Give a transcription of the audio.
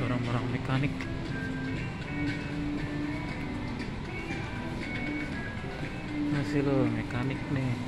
orang-orang mekanik. Masih lo mekanik nih.